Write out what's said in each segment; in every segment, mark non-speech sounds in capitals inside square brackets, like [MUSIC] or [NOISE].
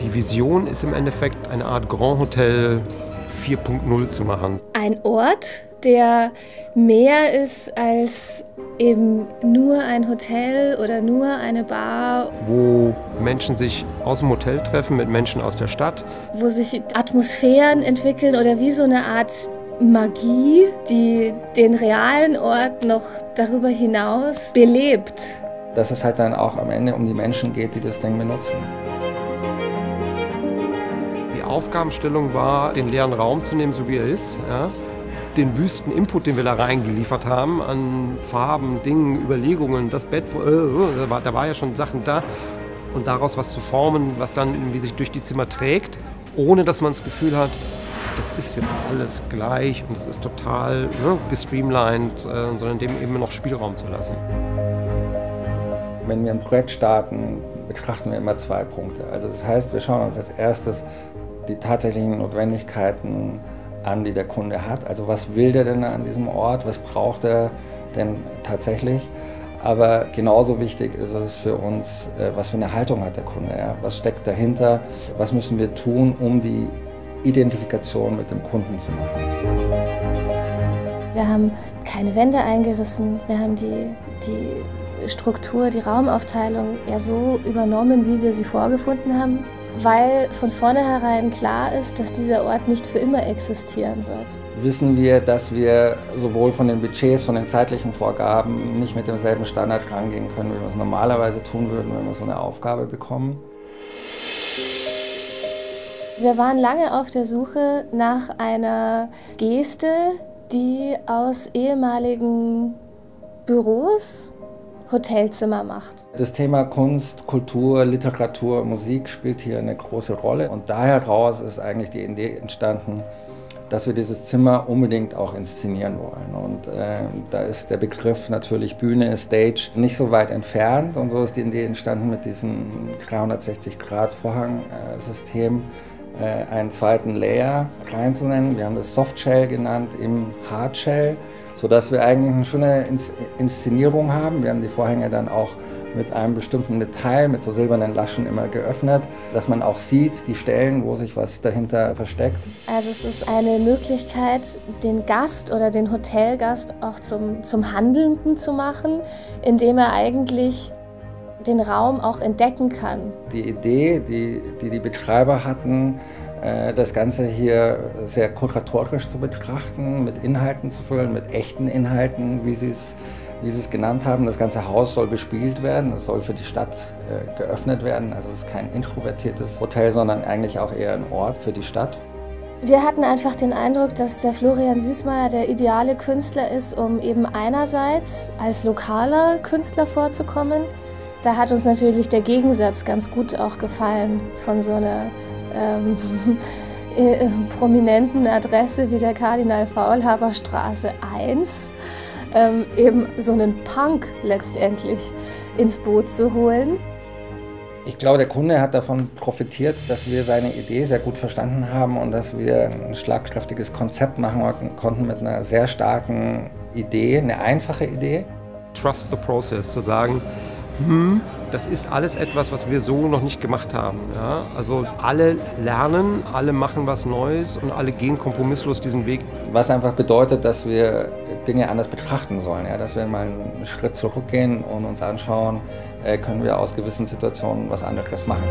Die Vision ist im Endeffekt eine Art Grand Hotel 4.0 zu machen. Ein Ort, der mehr ist als eben nur ein Hotel oder nur eine Bar. Wo Menschen sich aus dem Hotel treffen mit Menschen aus der Stadt. Wo sich Atmosphären entwickeln oder wie so eine Art Magie, die den realen Ort noch darüber hinaus belebt. Dass es halt dann auch am Ende um die Menschen geht, die das Ding benutzen. Die Aufgabenstellung war, den leeren Raum zu nehmen, so wie er ist. Ja? den wüsten Input, den wir da reingeliefert haben, an Farben, Dingen, Überlegungen, das Bett, äh, da, war, da war ja schon Sachen da. Und daraus was zu formen, was dann irgendwie sich durch die Zimmer trägt, ohne dass man das Gefühl hat, das ist jetzt alles gleich und das ist total ne, gestreamlined, äh, sondern dem eben noch Spielraum zu lassen. Wenn wir ein Projekt starten, betrachten wir immer zwei Punkte. Also das heißt, wir schauen uns als erstes die tatsächlichen Notwendigkeiten an, die der Kunde hat. Also was will der denn an diesem Ort, was braucht er denn tatsächlich? Aber genauso wichtig ist es für uns, äh, was für eine Haltung hat der Kunde, ja? was steckt dahinter, was müssen wir tun, um die Identifikation mit dem Kunden zu machen. Wir haben keine Wände eingerissen, wir haben die, die Struktur, die Raumaufteilung ja so übernommen, wie wir sie vorgefunden haben weil von vornherein klar ist, dass dieser Ort nicht für immer existieren wird. Wissen wir, dass wir sowohl von den Budgets, von den zeitlichen Vorgaben nicht mit demselben Standard rangehen können, wie wir es normalerweise tun würden, wenn wir so eine Aufgabe bekommen. Wir waren lange auf der Suche nach einer Geste, die aus ehemaligen Büros Hotelzimmer macht. Das Thema Kunst, Kultur, Literatur, Musik spielt hier eine große Rolle und daher raus ist eigentlich die Idee entstanden, dass wir dieses Zimmer unbedingt auch inszenieren wollen. Und äh, da ist der Begriff natürlich Bühne, Stage nicht so weit entfernt. Und so ist die Idee entstanden mit diesem 360-Grad-Vorhang-System, äh, einen zweiten Layer reinzunennen. Wir haben das Softshell genannt im Hardshell sodass wir eigentlich eine schöne Inszenierung haben. Wir haben die Vorhänge dann auch mit einem bestimmten Detail, mit so silbernen Laschen immer geöffnet, dass man auch sieht, die Stellen, wo sich was dahinter versteckt. Also es ist eine Möglichkeit, den Gast oder den Hotelgast auch zum, zum Handelnden zu machen, indem er eigentlich den Raum auch entdecken kann. Die Idee, die die, die Betreiber hatten, äh, das Ganze hier sehr kuratorisch zu betrachten, mit Inhalten zu füllen, mit echten Inhalten, wie Sie es wie Sie es genannt haben. Das ganze Haus soll bespielt werden, es soll für die Stadt äh, geöffnet werden. Also es ist kein introvertiertes Hotel, sondern eigentlich auch eher ein Ort für die Stadt. Wir hatten einfach den Eindruck, dass der Florian Süßmeier der ideale Künstler ist, um eben einerseits als lokaler Künstler vorzukommen. Da hat uns natürlich der Gegensatz ganz gut auch gefallen von so einer ähm, [LAUGHS] äh, prominenten Adresse wie der Kardinal Faulhaber Straße 1 ähm, eben so einen Punk letztendlich ins Boot zu holen. Ich glaube, der Kunde hat davon profitiert, dass wir seine Idee sehr gut verstanden haben und dass wir ein schlagkräftiges Konzept machen konnten mit einer sehr starken Idee, eine einfache Idee. Trust the process, zu sagen, hm, das ist alles etwas, was wir so noch nicht gemacht haben. Ja? Also alle lernen, alle machen was Neues und alle gehen kompromisslos diesen Weg. Was einfach bedeutet, dass wir Dinge anders betrachten sollen. Ja? Dass wir mal einen Schritt zurückgehen und uns anschauen, äh, können wir aus gewissen Situationen was anderes machen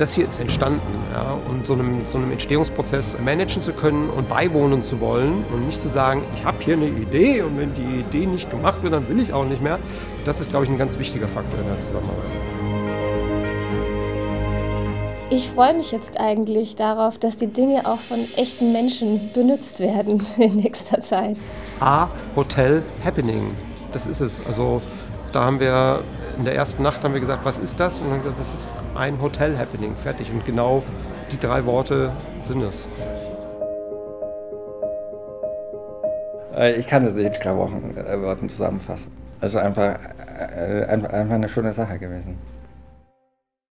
das hier ist entstanden. Ja, und so einem, so einem Entstehungsprozess managen zu können und beiwohnen zu wollen und nicht zu sagen, ich habe hier eine Idee und wenn die Idee nicht gemacht wird, dann will ich auch nicht mehr. Das ist, glaube ich, ein ganz wichtiger Faktor in der Zusammenarbeit. Ich freue mich jetzt eigentlich darauf, dass die Dinge auch von echten Menschen benutzt werden [LAUGHS] in nächster Zeit. A, Hotel Happening. Das ist es. Also da haben wir in der ersten Nacht haben wir gesagt, was ist das? Und dann haben gesagt, das ist ein Hotel-Happening, fertig. Und genau die drei Worte sind es. Äh, ich kann das nicht in drei äh, Worten zusammenfassen. Also einfach, äh, einfach eine schöne Sache gewesen.